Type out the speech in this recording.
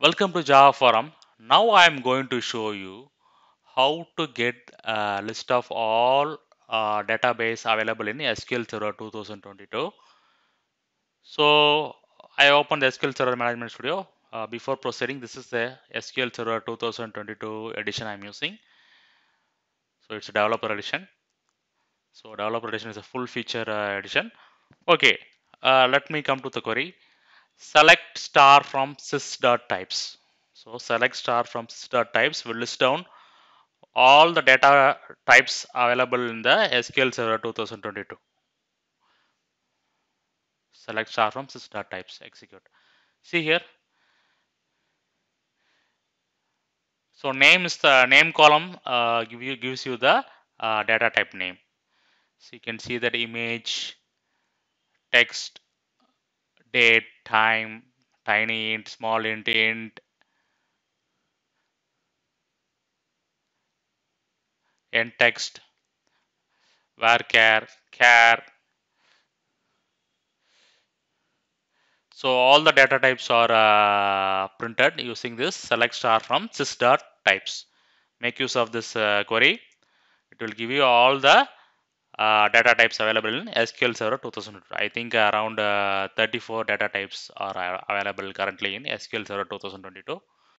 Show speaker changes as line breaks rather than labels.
Welcome to Java Forum. Now I am going to show you how to get a list of all uh, data types available in SQL Server 2022. So I opened the SQL Server Management Studio. Uh, before proceeding, this is the SQL Server 2022 edition I'm using. So it's a developer edition. So developer edition is a full feature uh, edition. Okay, uh, let me come to the query. Select star from sys.types. So select star from sys.types will list down all the data types available in the SQL Server 2022. Select star from sys.types. Execute. See here. So name is the name column uh, give you, gives you the uh, data type name. So you can see that image, text, date, time, tiny int, small int, int, ntext, varchar, char. So all the data types are uh, printed using this select star from sys.types. Make use of this uh, query. It will give you all the uh, data types available in SQL Server 2002. I think around uh, 34 data types are available currently in SQL Server 2022.